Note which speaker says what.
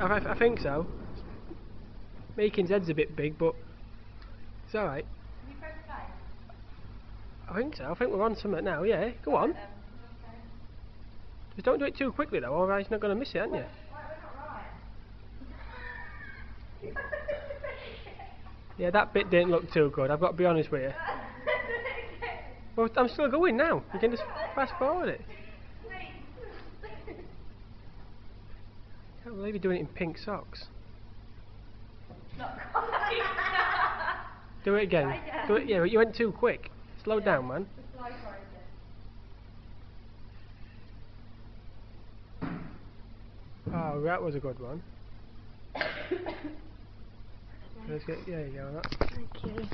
Speaker 1: I, I, think so. Meaking's head's a bit big, but it's alright.
Speaker 2: Can you press play?
Speaker 1: I think so. I think we're on something now. Yeah, go on.
Speaker 2: Um.
Speaker 1: Just don't do it too quickly though, otherwise you're not going to miss it, aren't you?
Speaker 2: Why we're not right?
Speaker 1: Yeah, that bit didn't look too good. I've got to be honest with you. Well, I'm still going now. You can just fast forward it. Can't believe you're doing it in pink socks. Do it again. Do it. Yeah, you went too quick. Slow down, man.
Speaker 2: The slow process.
Speaker 1: Oh, that was a good one. Let's get. There you go.
Speaker 2: Thank you.